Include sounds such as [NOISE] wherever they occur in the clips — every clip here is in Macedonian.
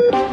Добро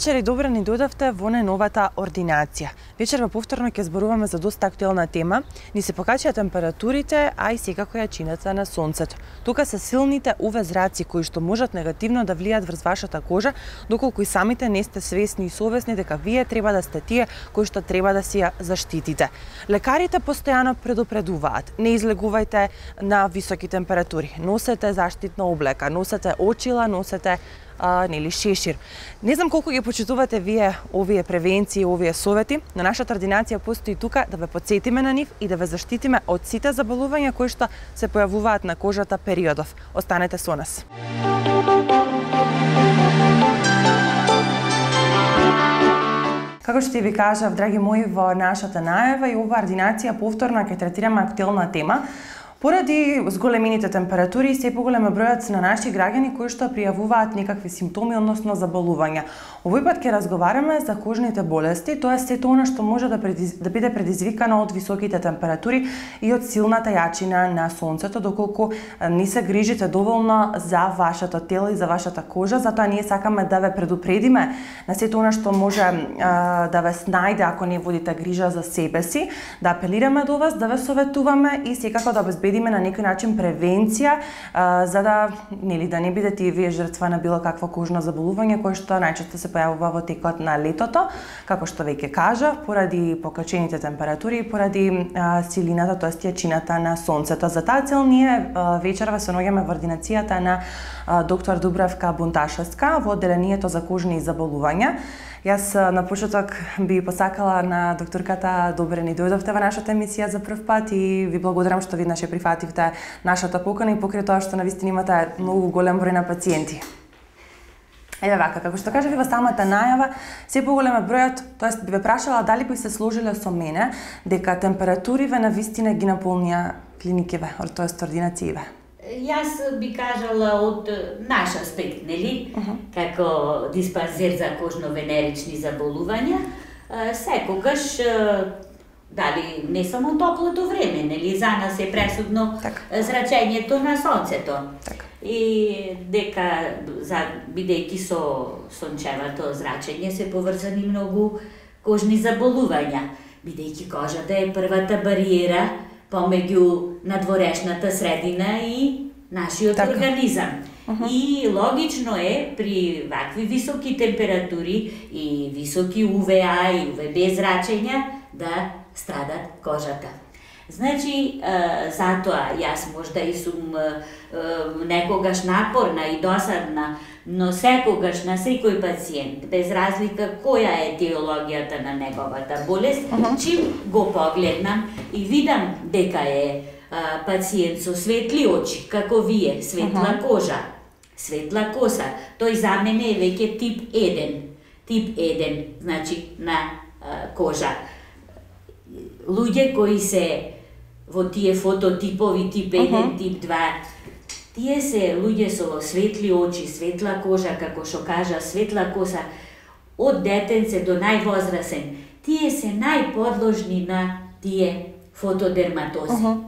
вечер и добро ни додавте во новата ординација. Вечерва повторно ќе зборуваме за доста актуелна тема. Ни се покачија температурите, а и секако јачината на сонцето. Тука се силните УВ зраци кои што можат негативно да влијат врз вашата кожа, доколку и самите не сте свесни и совесни дека вие треба да сте тие кои што треба да си ја заштитите. Лекарите постојано предупредуваат: не излегувајте на високи температури, носете заштитна облека, носете очила, носете а, нели шешир. Не знам колку ги почитувате вие овие превенции, овие совети, но нашата ординација постои тука да ве подсетиме на нив и да ве заштитиме од сите заболувања кои што се појавуваат на кожата периодов. Останете со нас. Како што ви кажав, драги мои, во нашата најава и оваа ординација повторно ќе третираме актуелна тема, Поради зголемените температури, се поголем бројот на наши граѓани кои што пријавуваат некакви симптоми, односно заболувања. Овој пат ќе разговараме за кожните болести, тоа е сето она што може да, предиз... да биде предизвикано од високите температури и од силната јачина на сонцето, доколку не се грижите доволно за вашето тело и за вашата кожа, затоа ние сакаме да ве предупредиме на сето она што може а, да ве снајде ако не водите грижа за себе си, да апелираме до вас, да ве советуваме и секако да обезбедиме обезбедиме на некој начин превенција а, за да нели да не бидете и вие жртва на било какво кожно заболување кое што најчесто се појавува во текот на летото, како што веќе кажа, поради покачените температури и поради а, силината, тоест јачината на сонцето. За таа цел ние а, вечерва се наоѓаме во ординацијата на а, доктор Дубравка Бунташевска во одделението за кожни заболувања. Јас на почеток би посакала на докторката добре ни дојдовте во нашата емисија за прв пат и ви благодарам што виднаш ја прифативте нашата покана и покрај тоа што навистина имате многу голем број на пациенти. Еве вака, како што кажа ви во самата најава, се поголем бројот, тоест би ве прашала дали би се сложиле со мене дека температуриве на вистина ги наполнија клиникиве, тоест ординацииве. Јас би кажала од наш аспект, нели? Uh -huh. Како диспансер за кожно-венерични заболувања, секогаш дали не само топлото време, нели за нас е пресудно так. зрачењето на сонцето. Так. И дека за бидејќи со сончевото зрачење се поврзани многу кожни заболувања, бидејќи кожата е првата бариера помеѓу надворешната средина и нашиот така. организам. Uh -huh. И логично е при вакви високи температури и високи УВА и УВБ зрачења да страдат кожата. Значи, затоа јас можда и сум некогаш напорна и досадна, но секогаш на секој пациент, без разлика која е теологијата на неговата болест, uh -huh. чим го погледнам и видам дека е пациент со светли очи, како вие, светла uh -huh. кожа, светла коса, тој за мене е веќе тип 1. Тип 1, значи на кожа луѓе кои се во тие фототипови тип 1, uh -huh. тип 2, тие се луѓе со светли очи, светла кожа, како што кажа, светла коса, од детенце до највозрасен, тие се најподложни на тие фотодерматози. Uh -huh.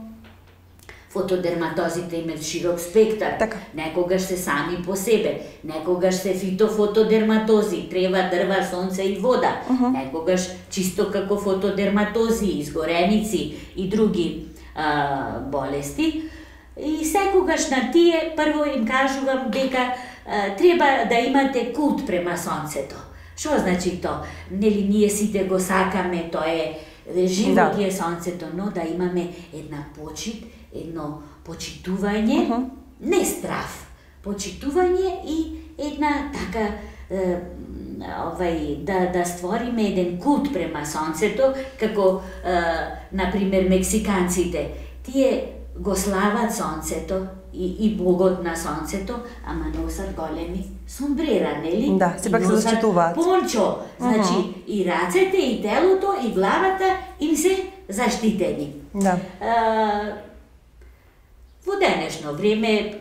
Фотодерматозите имаат широк спектар. Така. Некогаш се сами по себе, некогаш се фитофотодерматози, трева, дрва, сонце и вода. Uh -huh. Некогаш чисто како фотодерматози, изгореници и други а, болести. И секогаш на тие прво им кажувам дека а, треба да имате култ према сонцето. Што значи то? Нели ние сите го сакаме, тоа е живот да. е сонцето, но да имаме една почит едно почитување, uh -huh. не страв, почитување и една така е, овај да да створиме еден култ према сонцето, како е, на пример мексиканците. Тие го слават сонцето и, и богот на сонцето, ама носат големи сомбрера, нели? Да, сепак се заштитуваат. Пончо, значи и рацете, и телото, и главата им се заштитени. Да. А, во денешно време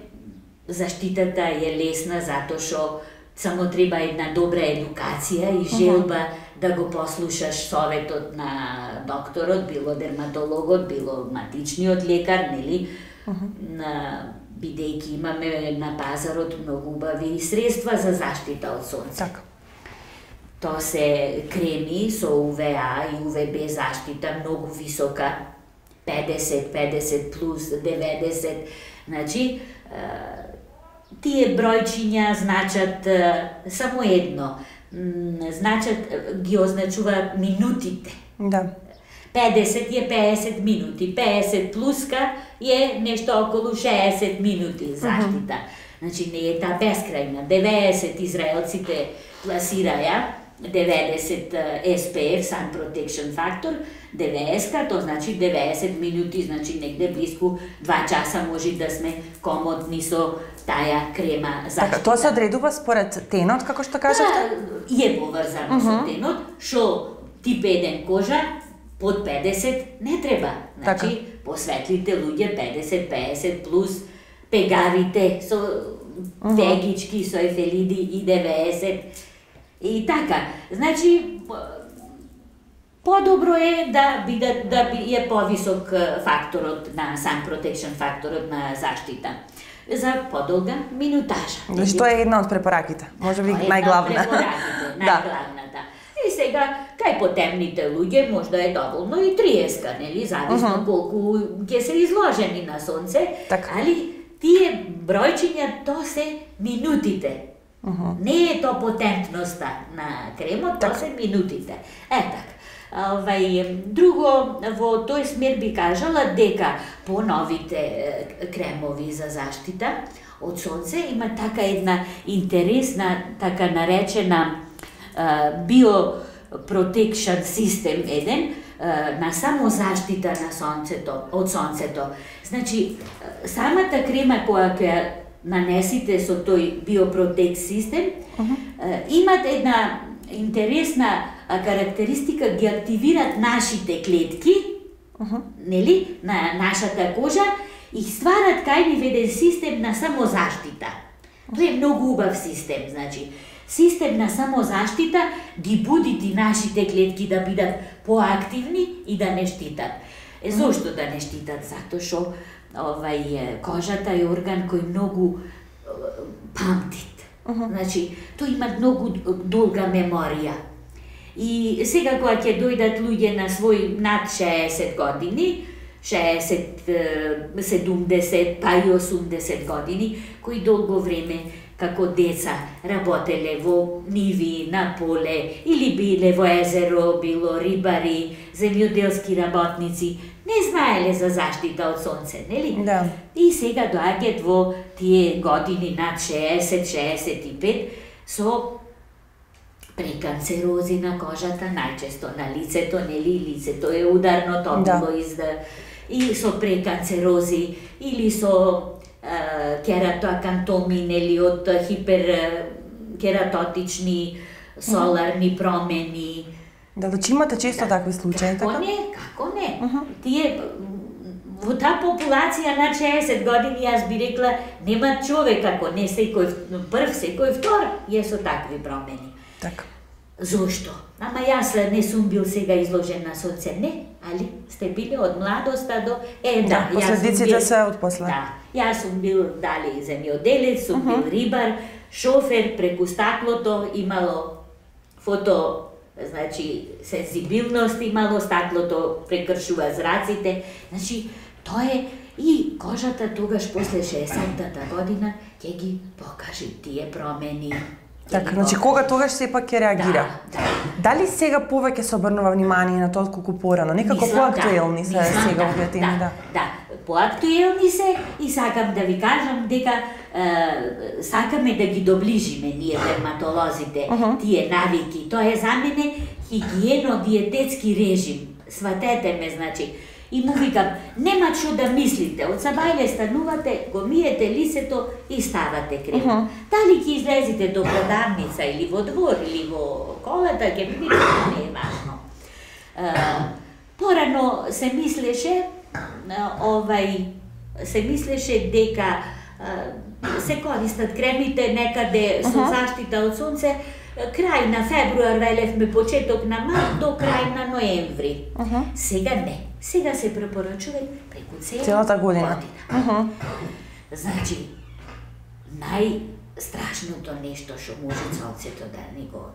заштитата е лесна затоа што само треба една добра едукација и желба да го послушаш советот на докторот, било дерматологот, било матичниот лекар, нели? На бидејќи имаме на пазарот многу убави средства за заштита од сонце. Така. Тоа се креми со УВА и УВБ заштита многу висока, 50, 50 плюс 90. Значи, тие бројчиња значат само едно. Значат, ги означува минутите. Да. 50 е 50 минути, 50 плюска е нешто околу 60 минути заштита. Значи не е таа бескрајна. 90 израелците пласираја 90 е, SPF, Sun Protection Factor, 90, тоа значи 90 минути, значи негде близко 2 часа може да сме комодни со таа крема заштита. Така, тоа се одредува според тенот, како што кажавте? Да, е поврзано со тенот, што тип 1 кожа под 50 не треба. Значи, посветлите луѓе 50, 50 плюс, пегавите со вегички, со ефелиди и 90. И така, значи, подобро е да бидат да би- е повисок факторот на sun protection факторот на заштита за подолга минутажа. Дали што е една од препораките? Може би Тоа најглавна. препораките, [LAUGHS] да. И сега, кај потемните луѓе можда е доволно и 30, нели, зависно колку ќе се изложени на сонце, Така. али тие бројчиња тоа се минутите. Не е тоа потентноста на кремот, тоа се минутите. Е така. Овај, друго, во тој смер би кажала дека поновите е, кремови за заштита од сонце има така една интересна, така наречена био protection систем еден на само заштита на сонцето, од сонцето. Значи, самата крема која нанесите со тој биопротек систем, е, имат една интересна карактеристика, ги активират нашите клетки, нели, на нашата кожа и стварат кај ни еден систем на самозаштита. Тоа е многу убав систем, значи. Систем на самозаштита ги буди ти нашите клетки да бидат поактивни и да не штитат. Е, зошто да не штитат? Затоа што овај кожата е орган кој многу е, памтит. Значи, тој има многу долга меморија. И сега кога ќе дојдат луѓе на свој над 60 години, 60, е, 70, па и 80 години, кои долго време како деца работеле во ниви, на поле, или биле во езеро, било рибари, земјоделски работници, не знаеле за заштита од сонце, нели? Да. И сега доаѓаат во тие години над 60-65 со преканцерози на кожата, најчесто на лицето, нели лицето е ударно, тоа Да. изда и со преканцерози или со е, кератоакантоми, нели од хипер кератотични соларни промени. Да, значи имате често такви случаи, Како така? не, како не? Тие во таа популација на 60 години јас би рекла нема човек ако не секој прв, секој втор е со такви промени. Така. Зошто? Ама јас не сум бил сега изложен на сонце, не, али сте биле од младоста до е да, Да, последиците се од после. Да, јас сум бил дали земјоделец, сум бил рибар, шофер преку стаклото имало фото значи сензибилност имало стаклото прекршува зраците. Значи тоа е и кожата тогаш после 60-та година ќе ги покаже тие промени. Така, ги значи кога тогаш сепак ќе реагира? Да, да. Дали сега повеќе се обрнува внимание на тоа колку порано? Некако Мислам, поактуелни да, се мислам, сега овие теми, да. Да, поактуелни се и сакам да ви кажам дека е, сакаме да ги доближиме ние дерматолозите, тие навики. Тоа е за мене хигиено-диететски режим. Сватете ме, значи. И му викам, нема што да мислите, од сабајле станувате, го миете лицето и ставате крем. Uh -huh. Дали ќе излезете до продавница или во двор или во колата, ќе видите, не е важно. Uh, порано се мислеше, uh, овај, се мислеше дека uh, се користат кремите некаде со uh -huh. заштита од сонце, крај на февруар велевме почеток на март до крај на ноември. Uh -huh. Сега не. Сега се препорачуваат преку целата, целата година. година. Uh -huh. Значи, најстрашното нешто што може сонцето да ни го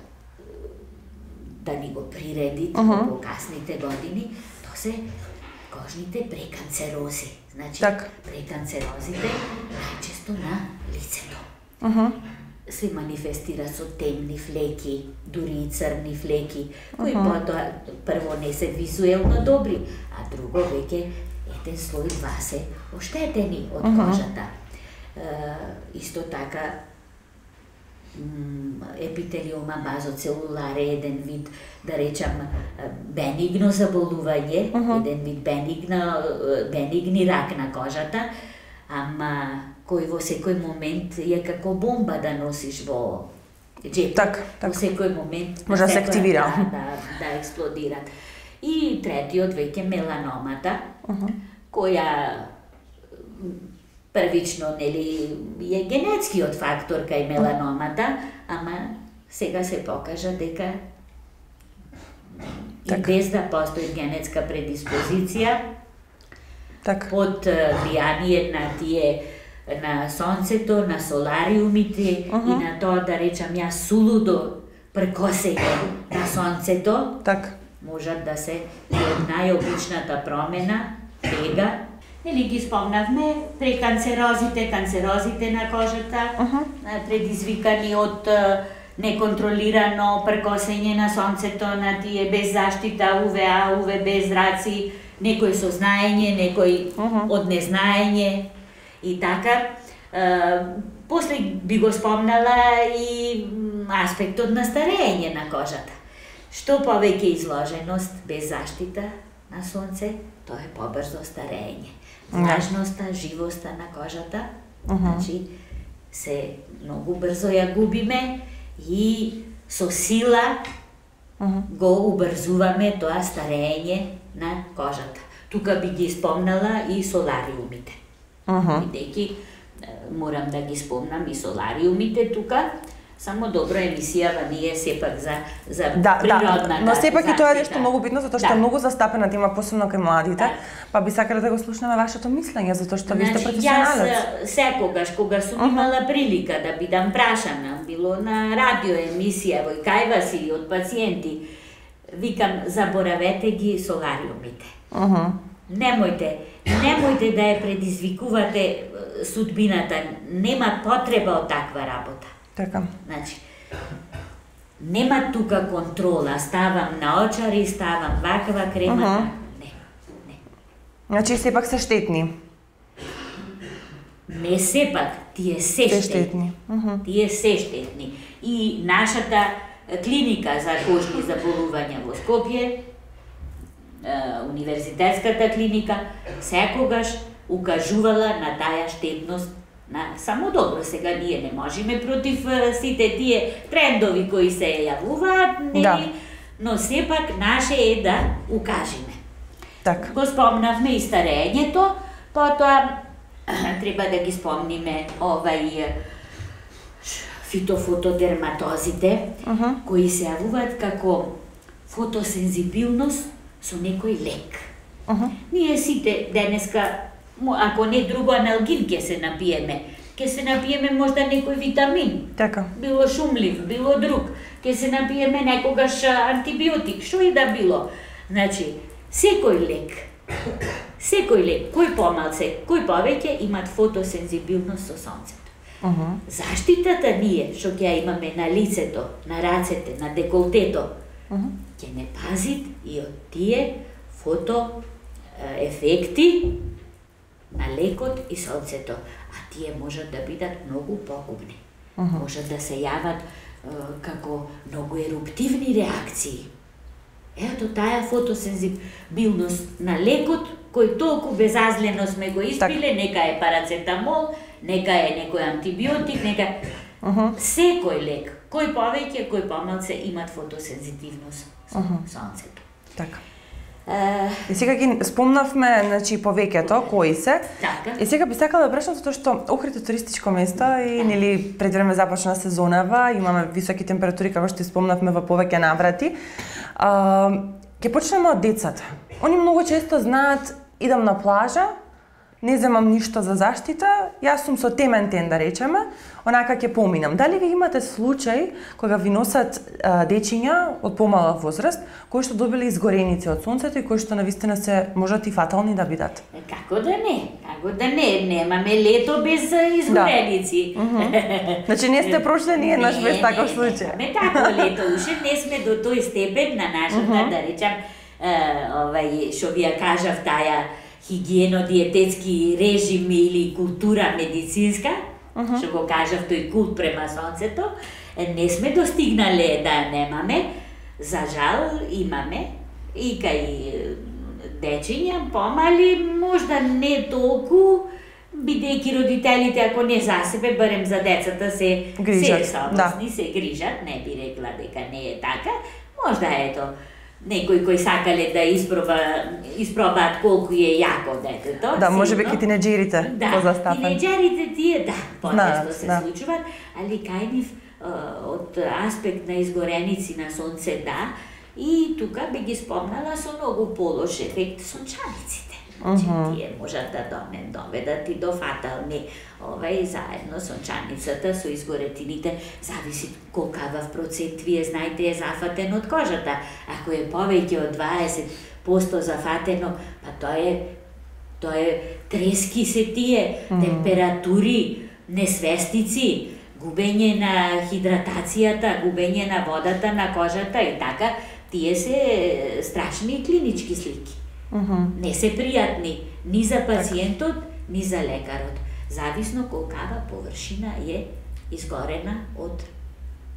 да ни го приреди uh -huh. во касните години, то се кожните преканцерози. Значи, так. преканцерозите најчесто на лицето. Uh -huh Се манифестира со темни флеки, дури и црни флеки, кои uh -huh. потоа прво не се визуелно добри, а друго веќе еден слој два се оштетени од uh -huh. кожата. Uh, исто така епителиума базоцелуларе еден вид, да речам, бенигно заболување, uh -huh. еден вид бенигна, бенигни рак на кожата, ама кој во секој момент е како бомба да носиш во джеп. Так, так. Во секој момент може да се активира. [LAUGHS] Да, да, да експлодира. И третиот веќе меланомата, uh -huh. која првично нели е генетскиот фактор кај меланомата, ама сега се покажа дека так. и без да постои генетска предиспозиција, так. под влијание на тие на сонцето, на солариумите uh -huh. и на тоа да речам јас сулудо прекосење на сонцето. Так. Можат да се најобичната промена, тега, Или ги спомнавме при канцерозите, канцерозите на кожата, uh -huh. предизвикани од неконтролирано прекосење на сонцето на тие без заштита, УВА, УВБ зраци, некој со знаење, некој uh -huh. од незнаење, И така, после би го спомнала и аспектот на старење на кожата. Што повеќе изложеност без заштита на сонце, тоа е побрзо старење. Да. Влажноста, живоста на кожата, uh -huh. значи се многу брзо ја губиме и со сила uh -huh. го убрзуваме тоа старење на кожата. Тука би ги спомнала и солариумите. Uh -huh. Бидејќи морам да ги спомнам и солариумите тука, само добра емисијава ние сепак за за да, природната да. Но сепак и тоа е нешто многу битно затоа што да. е многу застапена тема посебно кај младите, да. па би сакале да го слушнеме вашето мислење затоа што значи, ви сте значи, професионалец. Јас секогаш кога сум имала прилика да бидам прашана, било на радио емисија во кај вас од пациенти, викам заборавете ги солариумите. Uh -huh. Немојте, немојте да ја предизвикувате судбината, нема потреба од таква работа. Така. Значи, нема тука контрола, ставам на очари, ставам ваква крема, uh -huh. не, не. Значи сепак се штетни. Не сепак, тие се, се штетни. Uh -huh. Тие се штетни. И нашата клиника за кожни заболувања во Скопје универзитетската клиника секогаш укажувала на таа штетност на само добро сега ние не можеме против сите тие трендови кои се јавуваат, нели? Да. Но сепак наше е да укажеме. Так. Го спомнавме и старењето, потоа [CLEARS THROAT] треба да ги спомниме овај фитофотодерматозите, uh -huh. кои се јавуваат како фотосензибилност со некој лек. Uh -huh. Ние сите денеска, ако не друго аналгин ќе се напиеме, ќе се напиеме можда некој витамин. Така. Било шумлив, било друг. Ќе се напиеме некогаш антибиотик, што и да било. Значи, секој лек, секој лек, кој помалце, кој повеќе имат фотосензибилност со сонцето. Uh -huh. Заштитата ние што ќе имаме на лицето, на рацете, на деколтето, uh -huh ќе не пазит и од тие фото ефекти на лекот и сонцето, а тие можат да бидат многу погубни. Uh -huh. Можат да се јават како многу еруптивни реакции. Ето тая фотосензибилност на лекот кој толку безазлено сме го испиле, так. нека е парацетамол, нека е некој антибиотик, нека uh -huh. секој лек, кој повеќе, кој помалце имат фотосензитивност. Сонцето. Така. И сега ги спомнавме, значи, повеќето, кои се. Така. И сега би сакала да прашам затоа што Охрид е туристичко место и нели пред време започна сезонава, имаме високи температури како што спомнавме во повеќе наврати. Ке почнеме од децата. Они многу често знаат идам на плажа, не земам ништо за заштита, јас сум со темен тен да речеме, онака ќе поминам. Дали ви имате случај кога ви носат а, дечиња од помала возраст кои што добиле изгореници од сонцето и кои што навистина се можат и фатални да бидат? Како да не? Како да не? Немаме лето без изгореници. Да. Mm -hmm. [LAUGHS] значи не сте прошли ни еднаш без таков случај. Не, тако лето, уште не сме до тој степен на нашата, mm -hmm. да речам, овај, што ви ја кажав, тая хигиено-диететски режим или култура медицинска, uh -huh. што го кажав тој култ према сонцето, не сме достигнале да немаме, за жал имаме, и кај дечиња помали, можда не толку, бидејќи родителите, ако не за себе, барем за децата се грижат, се самосни, да. се грижат, не би рекла дека не е така, можда ето, некои кои сакале да испроба, испробаат колку е јако детето. Да, може би ки тинеџерите да, позастапен. тинеџерите тие, да, почесто се да. случуваат, али кај нив од аспект на изгореници на сонце, да, и тука би ги спомнала со многу полош ефект сончаниците. Uh -huh. тие можат да домен, доведат и до фатални овај заедно сончаницата со изгоретините, зависи колкава процент вие знаете е зафатен од кожата. Ако е повеќе од 20% зафатено, па тоа е тоа е трески се тие, mm. температури, несвестици, губење на хидратацијата, губење на водата на кожата и така, тие се страшни клинички слики. Mm -hmm. Не се пријатни ни за пациентот, ни за лекарот зависно колкава површина е изгорена од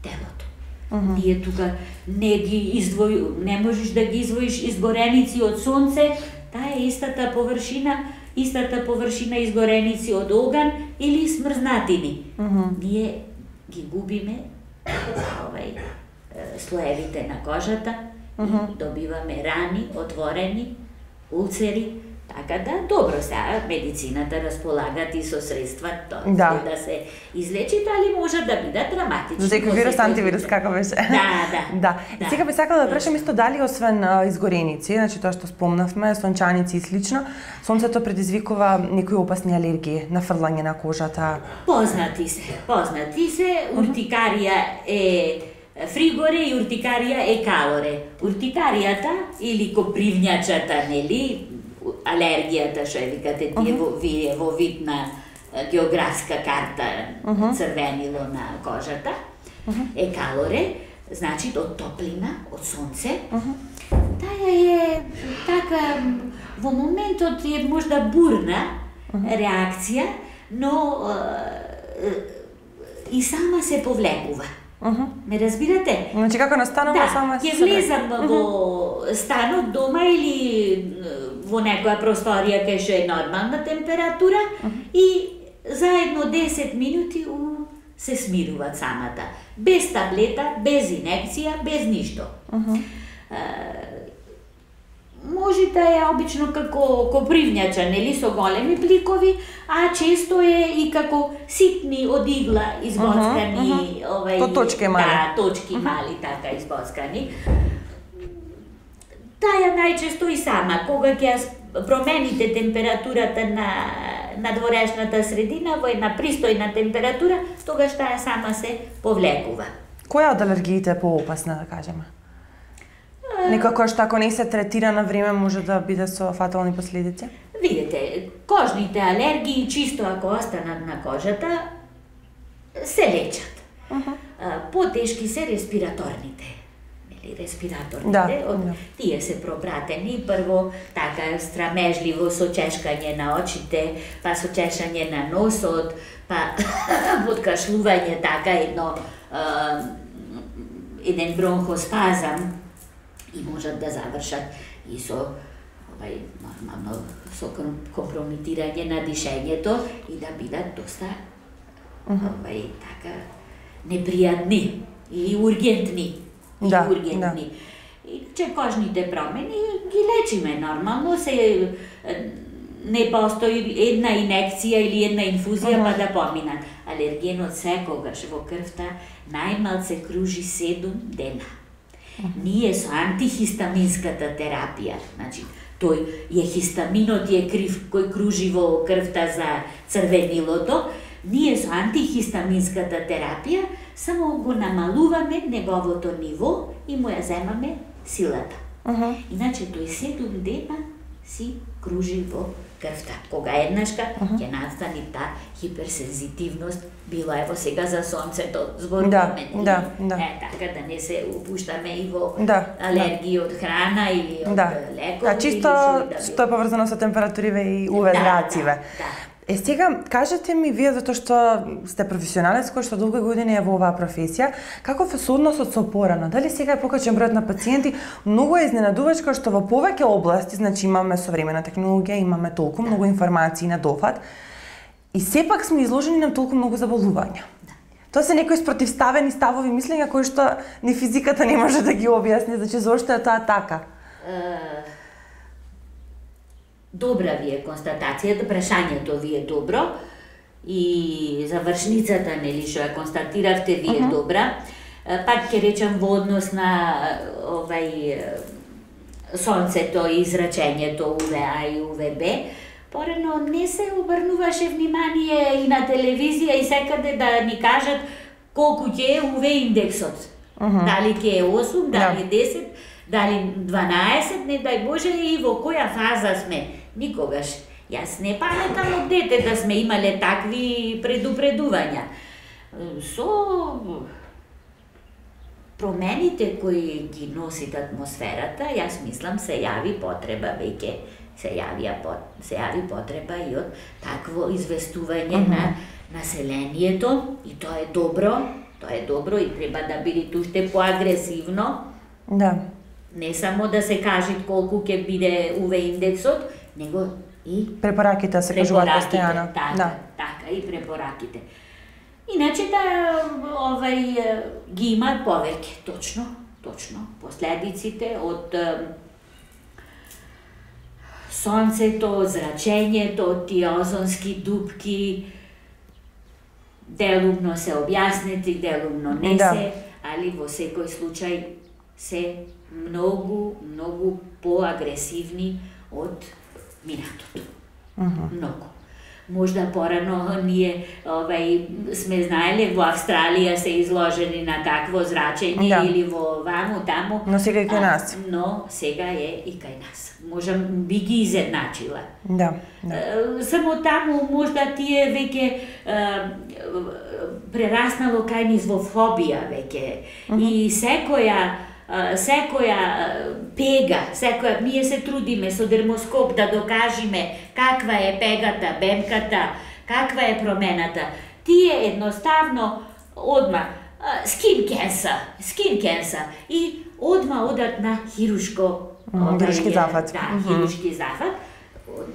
телото. Uh -huh. Ние тука не ги издвој, не можеш да ги издвоиш изгореници од сонце, таа е истата површина, истата површина изгореници од оган или смрзнатини. Uh -huh. Ние ги губиме овај слоевите на кожата uh -huh. и добиваме рани, отворени, улцери, Така да, добро сега медицината располагат и со средства тоа да. да се излечи, али може да бидат драматични. Секој вирус антивирус како беше. Да, да. [LAUGHS] да. И сега би сакала да прашам исто дали освен а, изгореници, значи тоа што спомнавме, сончаници и слично, сонцето предизвикува некои опасни алергии, нафрлање на кожата. Познати се, познати се, уртикарија е фригоре и уртикарија е калоре. Уртикаријата или копривњачата, нели, алергијата, што е викате тие во, вие во вид на географска карта uh -huh. црвенило на кожата, uh -huh. е калоре, значи од топлина, од сонце. Uh -huh. Таа е така во моментот е можда бурна uh -huh. реакција, но е, и сама се повлекува. Uh -huh. Ме разбирате? Значи како настанува да, сама ќе влезам uh -huh. во станот дома или во некоја просторија кај што е нормална температура uh -huh. и заедно 10 минути у, се смируваат самата. Без таблета, без инекција, без ништо. Uh -huh. Може да е обично како копривњача, нели, со големи пликови, а често е и како ситни од игла избоцкани, uh -huh, uh -huh. овај... То точки мали. Да, точки uh -huh. мали, така избоцкани Таја најчесто и сама, кога ќе промените температурата на на дворешната средина во една пристојна температура, тогаш таа сама се повлекува. Која од алергиите е поопасна, да кажеме? Некако што ако не се третира на време може да биде со фатални последици? Видете, кожните алергии, чисто ако останат на кожата, се лечат. Uh -huh. Потешки се респираторните или респираторните, да, од да. тие се пропратени прво така страмежливо со чешкање на очите, па со чешање на носот, па [LAUGHS] подкашлување така едно еден бронхоспазам и можат да завршат и со овај нормално со компрометирање на дишењето и да бидат доста овај така непријатни и ургентни. Да, и ургентни. И че кожните промени ги лечиме нормално, се не постои една инекција или една инфузија uh -huh. па да поминат. Алергенот секогаш во крвта најмалце кружи 7 дена. Ние со антихистаминската терапија, значи тој е хистаминот е крив кој кружи во крвта за црвенилото, ние со антихистаминската терапија само го намалуваме неговото ниво и му ја земаме силата. Uh -huh. Иначе тој 7 дена си кружи во крвта. Кога еднашка uh -huh. ќе настани таа хиперсензитивност, било ево сега за сонцето зборуваме. Да, да, да. Е, така да не се упуштаме и во да, алергии да. од храна или од да. лекови. Да, чисто да што е поврзано со температуриве и уве да, зрациве. Да, да. Е сега, кажете ми вие затоа што сте професионалец кој што долго години е во оваа професија, каков е соодносот со порано? Дали сега е покачен бројот на пациенти? Многу е изненадувач кој што во повеќе области, значи имаме современа технологија, имаме толку многу информации на дофат, и сепак сме изложени на толку многу заболувања. Тоа се некои спротивставени ставови мислења кои што ни физиката не може да ги објасни, значи зошто е тоа така? Добра ви е констатацијата, прашањето ви е добро и завршницата, нели, што ја констатиравте, ви е uh -huh. добра. Пак ќе речам во однос на овај сонцето и израчењето УВА и УВБ, порано не се обрнуваше внимание и на телевизија и секаде да ни кажат колку ќе е УВ индексот. Uh -huh. Дали ќе е 8, дали yeah. 10, дали 12, не дај Боже и во која фаза сме Никогаш. Јас не паметам од дете да сме имале такви предупредувања. Со промените кои ги носит атмосферата, јас мислам се јави потреба веќе се јави се јави потреба и од такво известување uh -huh. на населението и тоа е добро, тоа е добро и треба да биде уште поагресивно. Да. Не само да се каже колку ќе биде УВ индексот, него и препораките се кажуваат постојано. Така, да. така и препораките. Иначе да овај ги имаат повеќе, точно, точно. Последиците од сонцето, зрачењето, тие озонски дупки, делумно се објаснети, делумно не да. се, али во секој случај се многу, многу поагресивни од минатото. Uh -huh. Многу. Можда порано ние овај сме знаеле во Австралија се изложени на такво зрачење да. или во ваму таму. Но сега и кај нас. Но сега е и кај нас. Можам би ги изедначила. Да. да. Само таму можда тие веќе прераснало кај низ во фобија веќе. Uh -huh. И секоја секоја пега, секоја ние се трудиме со дермоскоп да докажиме каква е пегата, бемката, каква е промената. Тие едноставно одма скин кенса, скин кенса и одма одат на хирушко хирушки зафат. Да, хирушки зафат.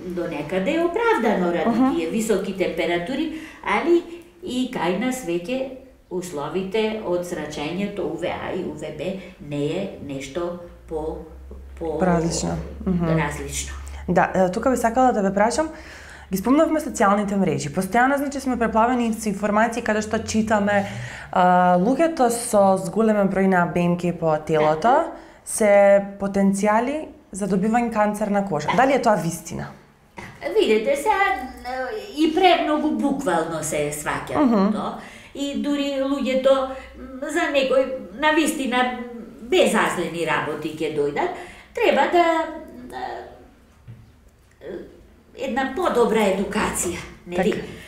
До некаде е оправдано ради тие високи температури, али и кај нас веќе условите од зрачењето УВА и УВБ не е нешто по по различно. различно. Да, тука би сакала да ве прашам, ги спомнавме социјалните мрежи. Постојано значи сме преплавени со информации каде што читаме а, луѓето со зголемен број на бемки по телото да. се потенцијали за добивање канцер на кожа. Да. Дали е тоа вистина? Видете, сега и премногу буквално се сваќа uh -huh. тоа и дури луѓето за некој на вистина безазлени работи ќе дојдат, треба да, да една подобра едукација, нели? Така.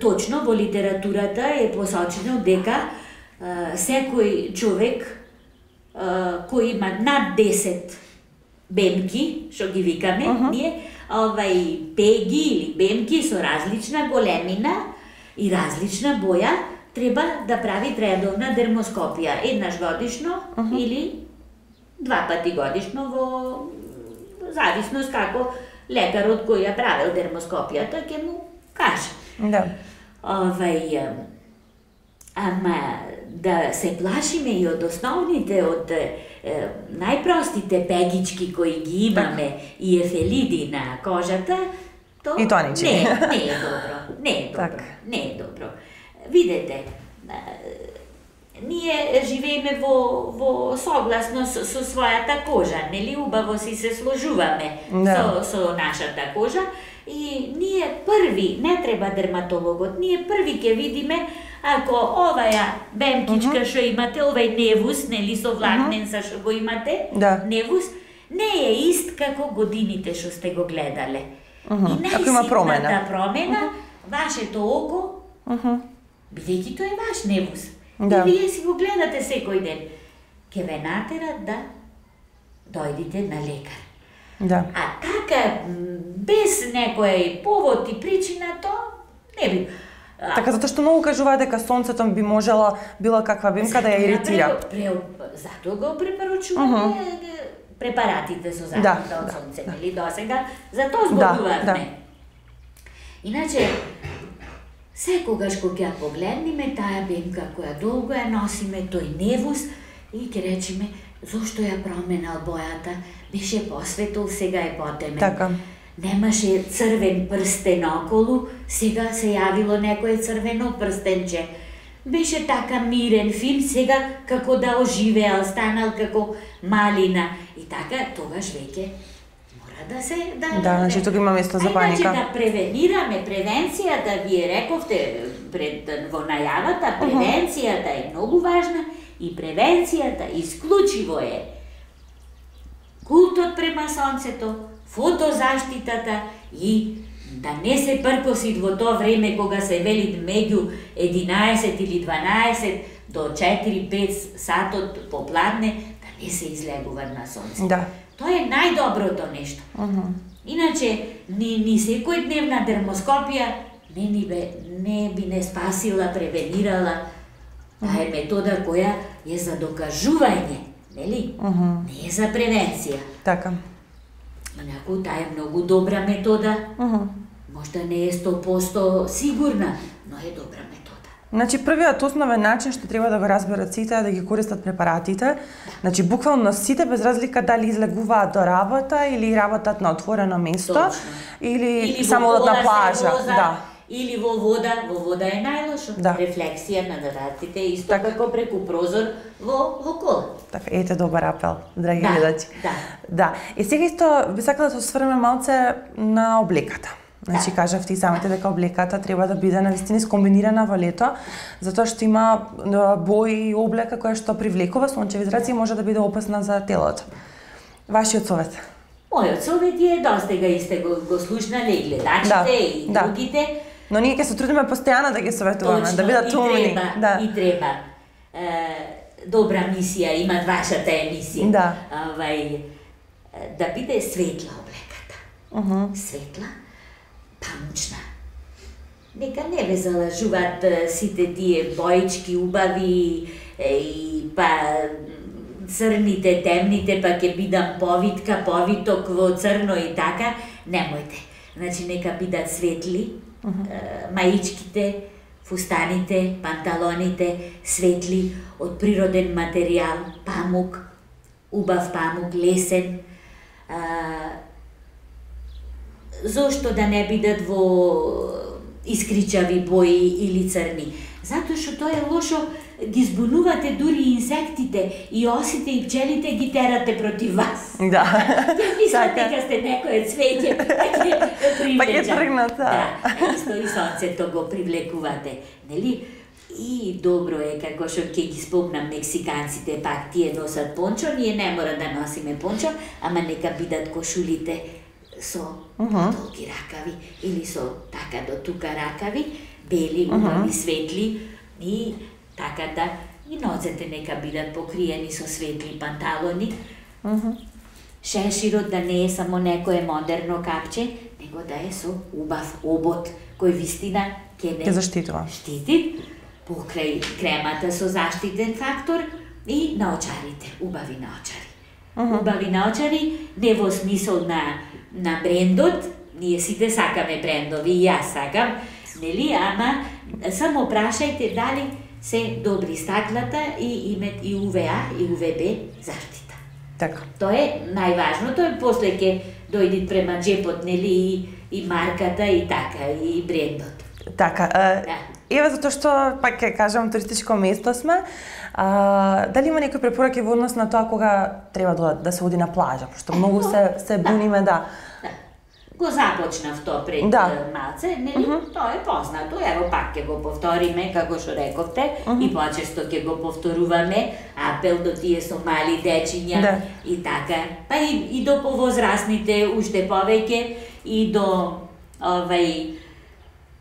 Точно во литературата е посочено дека секој човек кој има над 10 бемки, што ги викаме, uh -huh. ние, овај пеги или бемки со различна големина и различна боја, треба да прави редовна дермоскопија, еднаш годишно uh -huh. или два пати годишно во зависност како лекарот кој ја правил дермоскопијата ќе му каже. Да. Овај, ама да се плашиме и од основните, од е, најпростите пегички кои ги имаме Така. и ефелиди на кожата, то И тоа не не, не е добро, не е [LAUGHS] добро, Така. не е добро. Видете, ние живееме во, во согласно со, со својата кожа, нели убаво си се сложуваме Да. со, со нашата кожа и ние први, не треба дерматологот, ние први ќе видиме ако оваја бемкичка што имате, овај невус, нели со влакненца што го имате, Да. невус, не е ист како годините што сте го гледале. Мгм. И Ако има најситната промена. промена, вашето око, Мгм. Бидејќи тој е ваш невус, Да. и вие си го гледате секој ден, ќе ве натерат да дојдите на лекар. Да. А така, без некој повод и причина, то не би. А, Така затоа што многу кажуваат дека сонцето би можела било каква бимка да ја иритира. пре- пре- Затоа го препорачуваме препаратите со заштита Да, од да, сонце, да. нели досега за тоа Да, зборувавме. да. Иначе секогаш кога ќе ја погледнеме таа бемка која долго ја носиме, тој невус и ќе речеме зошто ја променал бојата, беше посветол, сега е потемен. Така. Немаше црвен прстен околу, сега се јавило некое црвено прстенче. Беше така мирен фин, сега како да оживеал, станал како малина. И така, тогаш веќе да се... Да, Да, значи тука има место за А паника. Иначе да превенираме, превенцијата, вие рековте пред, во најавата, превенцијата е многу важна и превенцијата исклучиво е култот према сонцето, фотозаштитата и да не се пркосит во тоа време кога се вели меѓу 11 или 12 до 4-5 сатот попладне, да не се излегува на сонце. Да. Тоа е најдоброто нешто. Мгм. Иначе, ни, ни секој дневна дермоскопија не ни бе, не би не спасила, превенирала. Таа е метода која е за докажување, нели? Мгм. Не е за превенција. Така. Инаку таа е многу добра метода. Мгм. Можда не е 100% сигурна, но е добра. Значи првиот основен начин што треба да го разберат сите е да ги користат препаратите. Значи буквално сите без разлика дали излегуваат до работа или работат на отворено место Точно. или, во само одат на плажа. возат, Да. Или во вода, во вода е најлошо. Да. Рефлексија на дратите исто Така. како преку прозор во во кола. Така, ете добар апел, драги Да, гледачи. да. Да. И сега исто би сакала да се осврнеме малце на облеката. Значи, Да. кажавте и самите дека облеката треба да биде навистина скомбинирана во лето, затоа што има бои и облека која што привлекува сончеви зраци и може да биде опасна за телото. Вашиот совет? Мојот совет е доста га и сте го, го слушнале и гледачите Да, и да. другите. Но ние ќе се трудиме постојано да ги советуваме, Точно, да бидат умни. треба, Да. и треба. Е, добра мисија имат вашата емисија. Да. Овај, да биде светла облеката. Мгм. Светла, памучна. Нека не ве залажуваат сите тие боички убави и па црните, темните, па ќе бидам повитка, повиток во црно и така. Немојте. Значи нека бидат светли, е, маичките, фустаните, панталоните, светли, од природен материјал, памук, убав памук, лесен. А, зошто да не бидат во искричави бои или црни? Затоа што тоа е лошо, ги збунувате дури инсектите и осите и пчелите ги терате против вас. Да. [LAUGHS] Те мислат Така. сте некое цвеќе, па ќе [LAUGHS] привлечат. Па ќе тргнат, да. Да, исто и сонцето го привлекувате, нели? И добро е како што ќе ги спомнам мексиканците, пак тие носат пончо, ние не мора да носиме пончо, ама нека бидат кошулите со Мгм. долги ракави или со така до тука ракави, бели, убави, светли и така да и ноцете нека бидат покриени со светли панталони. Мгм. Шеширот да не е само некое модерно капче, него да е со убав обод, кој вистина ќе не Ќе заштитува. штити покрај кремата со заштитен фактор и наочарите, убави наочари. Убави наочари, не во смисол на, на брендот, ние сите сакаме брендови, и јас сакам, нели, ама само прашајте дали се добри стаклата и имет и УВА и УВБ заштита. Така. Тоа е најважното и после ќе дојди према джепот, нели, и, и марката и така, и брендот. Така, е, Да. Еве затоа што пак ќе кажам туристичко место сме. А, дали има некои препораки во однос на тоа кога треба да, да се оди на плажа, пошто многу се се буниме да. Го започнав тоа пред Да. малце, нели? Тоа е познато. Ево пак ќе го повториме, како што рековте, и почесто ќе го повторуваме. Апел до тие со мали дечиња Да. и така. Па и, и до повозрасните уште повеќе и до овај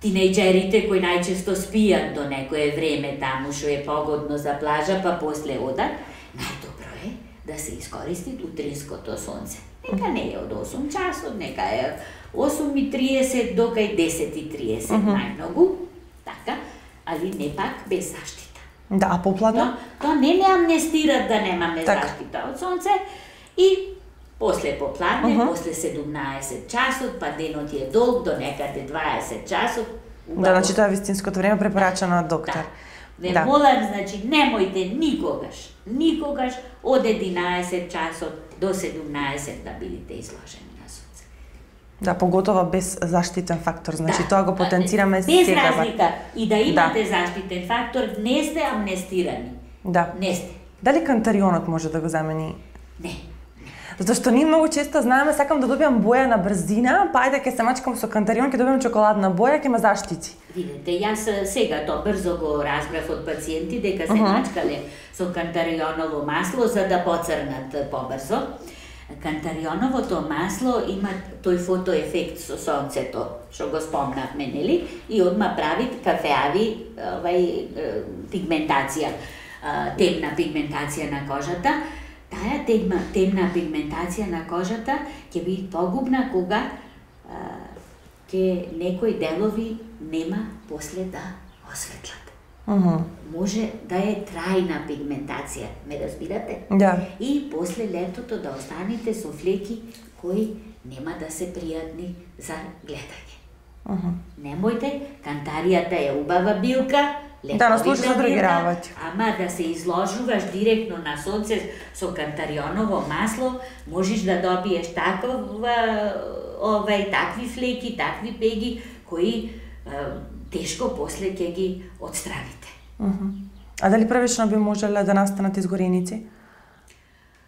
тинејџерите кои најчесто спијат до некое време таму што е погодно за плажа, па после одат, најдобро е да се искористи утринското сонце. Нека не е од 8 часот, нека е 8.30 до кај 10.30 најмногу, така, али не пак без заштита. Да, а попладно? Тоа, тоа не не амнестират да немаме Така. заштита од сонце и после попладне, после 17 часот, па денот е долг до некаде 20 часот. Да, значи тоа е вистинското време препорачано од доктор. Да. Ве Да. молам, значи, немојте никогаш, никогаш од 11 часот до 17 да бидете изложени на сонце. Да, поготово без заштитен фактор, значи Да. тоа го потенцираме Без секако. разлика и да имате заштитен фактор, не сте амнестирани. Да. Не сте. Дали кантарионот може да го замени? Не. Затоа што ние многу често знаеме, сакам да добиам боја на брзина, па ајде ќе се мачкам со кантарион, ќе добиам чоколадна боја, ќе ме заштити. Видете, јас сега тоа брзо го разбрав од пациенти дека се мачкале со кантарионово масло за да поцрнат побрзо. Кантарионовото масло има тој фотоефект со сонцето, што го спомнавме, нели? И одма прави кафеави овај пигментација, темна пигментација на кожата. Таа темна, темна пигментација на кожата ќе биде погубна кога ке некои делови нема после да осветлат. Мгм. Може да е трајна пигментација, ме разбирате? Да. И после летото да останете со флеки кои нема да се пријатни за гледање. Мгм. Немојте, кантаријата е убава билка, Да, но служи за други работи. Ама да се изложуваш директно на сонце со кантарионово масло, можеш да добиеш такова, овај, такви флеки, такви пеги, кои е, тешко после ќе ги отстраните. Мгм. А дали првично би можеле да настанат изгореници?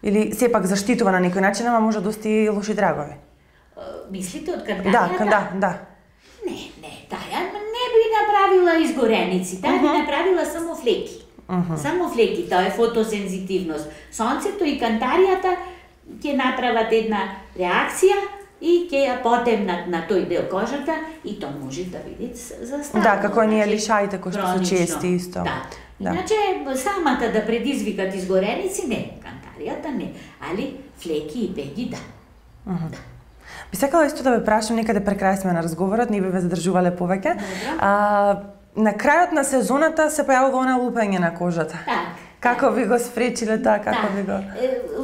Или сепак заштитува на некој начин, ама може да усти лоши драгови? Мислите од Да, кантаријата? да, да. Не, не, таја не би направила изгореници, таа би направила само флеки. Само флеки, тоа е фотосензитивност. Сонцето и кантаријата ќе направат една реакција и ќе ја потемнат на тој дел кожата и тоа може да биде заставено. Да, како ние лишаите кои што се чести исто. Да. Да. Иначе самата да предизвикат изгореници не, кантаријата не, али флеки и пеги да. Да. Би сакала исто да ве прашам, некаде пред крај сме на разговорот, не би ве задржувале повеќе. А, на крајот на сезоната се појавува она лупење на кожата. Так. Како ви го спречиле тоа, како да. ви го...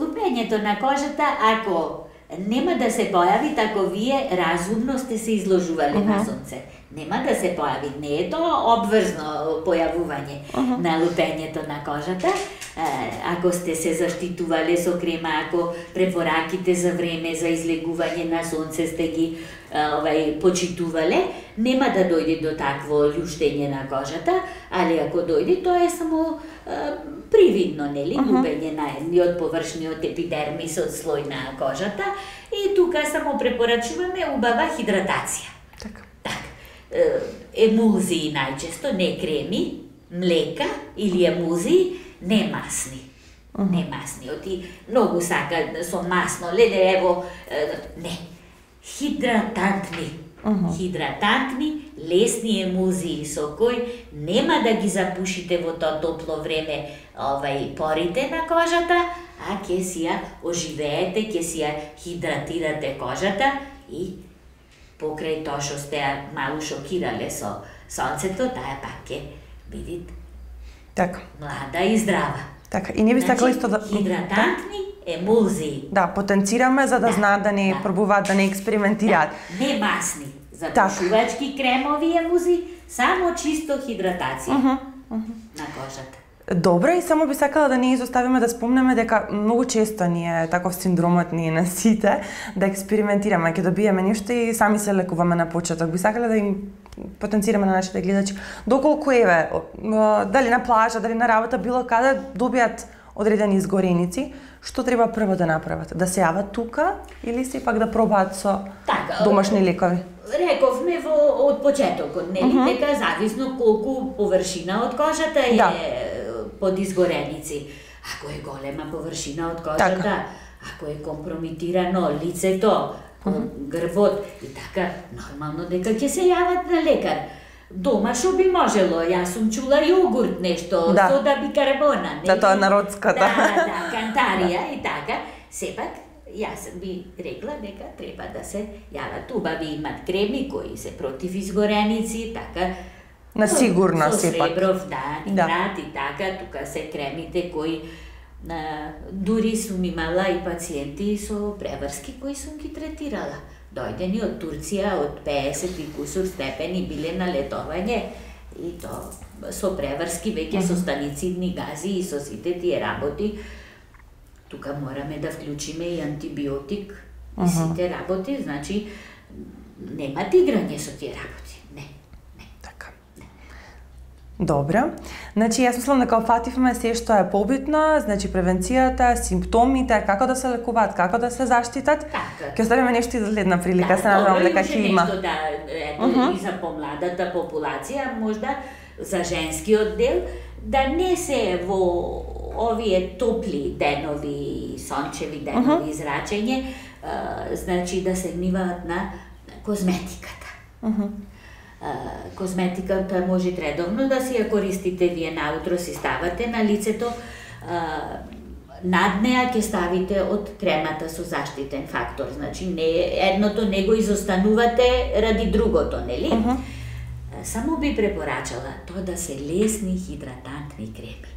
Лупењето на кожата, ако нема да се појави тако вие разумно сте се изложували на сонце. Нема да се појави, не е тоа обврзно појавување на лупењето на кожата. Ако сте се заштитувале со крема, ако препораките за време за излегување на сонце сте ги овај почитувале, нема да дојде до такво љуштење на кожата, али ако дојде, тоа е само привидно, нели, лупење на едниот површниот епидермисот слој на кожата. И тука само препорачуваме убава хидратација. Емулзии најчесто, не креми, млека или емулзии, не масни. Не масни, оти многу сака со масно, леле ево, не. Хидратантни. Хидратантни, лесни емулзии со кои нема да ги запушите во тоа топло време овај порите на кожата, а ќе си ја оживеете, ќе си ја хидратирате кожата и покрај тоа што сте ја малку шокирале со сонцето, таа пак ќе биде Така. млада и здрава. Така. И не би сакала Значи, исто да... Хидратантни емулзии. Да, потенцираме за да, Да, знаат да не да. пробуваат, да не експериментираат. Не масни, за Така. пушувачки кремови емузи, само чисто хидратација на кожата. Добро, и само би сакала да не изоставиме да спомнеме дека многу често ни е таков синдромот ни е на сите да експериментираме, ќе добиеме нешто и сами се лекуваме на почеток. Би сакала да им потенцираме на нашите гледачи доколку еве дали на плажа, дали на работа, било каде добијат одредени изгореници, што треба прво да направат? Да се јават тука или се пак да пробаат со Така, домашни лекови? Рековме во од почетокот, нели, дека зависно колку површина од кожата е Да. Под изгореници. Ако е голема површина од кожата, Така. ако е компрометирано лицето, грбот и така, нормално дека ќе се јават на лекар. Дома што би можело, јас сум чула јогурт нешто, Да. сода бикарбона, нели? Да, тоа е народската. Да, да, [LAUGHS] кантарија и така. Сепак, јас би рекла дека треба да се јават убави имат креми кои се против изгореници, така. На сигурно со сепак. сребров, да, Да. и така, тука се кремите кои а, дури сум имала и пациенти со преврски кои сум ги третирала. Дојдени од Турција од 50 и кусур степени биле на летовање и то со преврски веќе со станицидни гази и со сите тие работи. Тука мораме да вклучиме и антибиотик и сите работи, значи нема играње со тие работи. Добро. Значи, јас мислам дека опфативме се што е побитно, значи превенцијата, симптомите, како да се лекуваат, како да се заштитат. Така. Ќе оставиме нешто и за следна прилика, се надевам дека ќе има. Нешто да, ето, и за помладата популација, можда за женскиот дел, да не се во овие топли денови, сончеви денови, зрачење, а, значи да се внимаваат на козметиката. А, козметиката може редовно да си ја користите, вие наутро си ставате на лицето, над неа ќе ставите од кремата со заштитен фактор. Значи не едното не го изостанувате ради другото, нели? А, Само би препорачала тоа да се лесни хидратантни креми.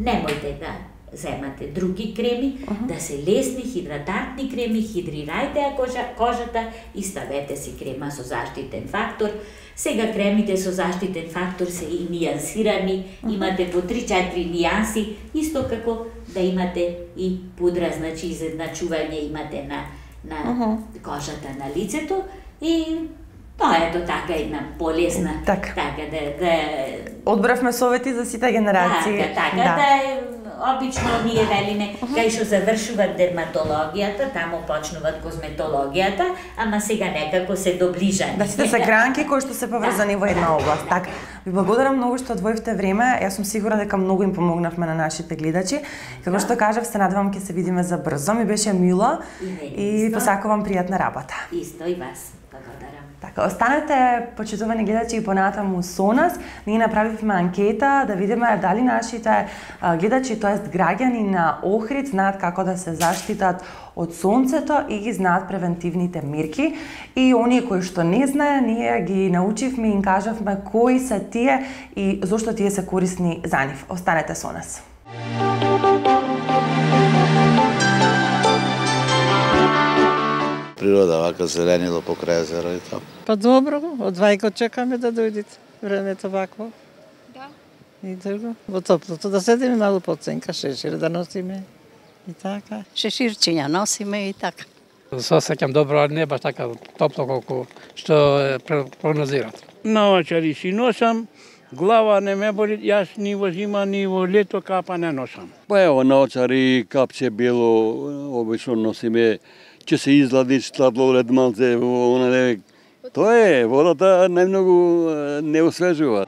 Немојте да земате други креми, да се лесни хидратантни креми, хидрирајте ја кожа, кожата и ставете си крема со заштитен фактор. Сега кремите со заштитен фактор се и нијансирани, имате по 3-4 нијанси, исто како да имате и пудра, значи изедначување имате на на кожата на лицето и тоа е до така една полесна, Така. така да, да Одбравме совети за сите генерации. Така, така, да. е, обично ние велиме, кај што завршуваат дерматологијата, таму почнуваат козметологијата, ама сега некако се доближани. Да сите се гранки кои што се [LAUGHS] поврзани во една област. Така, ви благодарам многу што одвоивте време. Јас сум сигурна дека многу им помогнавме на нашите гледачи. Како што кажав, се надевам ќе се видиме за брзо. Ми беше мило И и посакувам пријатна работа. Исто и вас. Така, останете почитувани гледачи и понатаму со нас. Ние направивме анкета да видиме дали нашите гледачи, тоест граѓани на Охрид, знаат како да се заштитат од сонцето и ги знаат превентивните мерки. И оние кои што не знае, ние ги научивме и им кажавме кои се тие и зошто тие се корисни за нив. Останете со нас. Природа вака зеленило покрај езеро и тоа. Па добро, од вајко чекаме да дојдете. Времето вакво. Да. И друго. Во топлото да седиме малу поценка, шешир да носиме. И така. Шеширчиња носиме и така. се осеќам добро, а не баш така топло колку што прогнозират. Наочари си носам, глава не ме боли, јас ни во зима, ни во лето капа не носам. Па ево, наочари, капче бело, обично носиме, ќе се излади сладолед малце, во она. Тоа е, водата најмногу не освежува.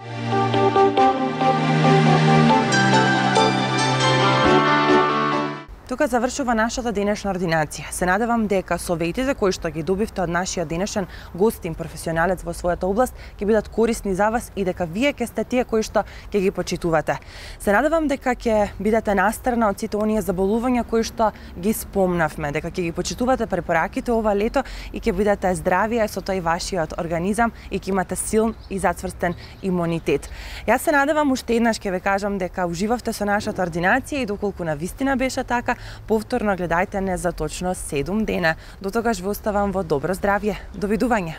Тука завршува нашата денешна ординација. Се надевам дека советите кои што ги добивте од нашиот денешен гостин професионалец во својата област ќе бидат корисни за вас и дека вие ќе сте тие кои што ќе ги почитувате. Се надевам дека ќе бидете настрана од сите оние заболувања кои што ги спомнавме, дека ќе ги почитувате препораките ова лето и ќе бидете здрави, а со тој и вашиот организам и ќе имате силн и зацврстен имунитет. Јас се надевам уште еднаш ќе ве кажам дека уживавте со нашата ординација и доколку на вистина беше така, Повторно гледајте не за точно 7 дена. До тогаш ви оставам во добро здравје. Довидување.